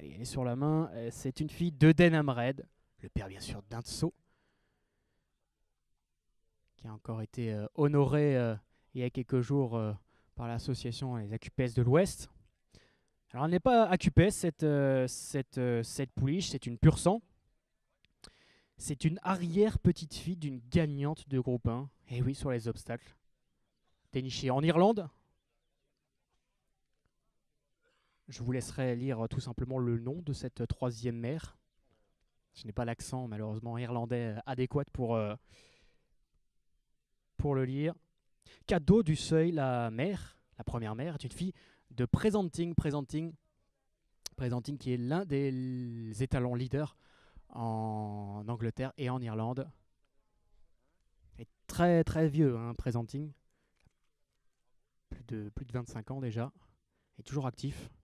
Allez, elle est sur la main. Euh, C'est une fille d'Eden Amred, le père bien sûr d'Intso, qui a encore été euh, honoré euh, il y a quelques jours euh, par l'association Les Acupes de l'Ouest. Alors elle n'est pas Acupes, cette, cette, cette pouliche, c'est une pur sang. C'est une arrière petite fille d'une gagnante de groupe 1. Et oui, sur les obstacles. Dénichée en Irlande. Je vous laisserai lire euh, tout simplement le nom de cette troisième mère. Je n'ai pas l'accent malheureusement irlandais euh, adéquat pour, euh, pour le lire. Cadeau du seuil, la mère, la première mère, est une fille de Presenting, Presenting, Presenting qui est l'un des étalons leaders en Angleterre et en Irlande. est très très vieux, hein, Presenting. Plus de, plus de 25 ans déjà. est toujours actif.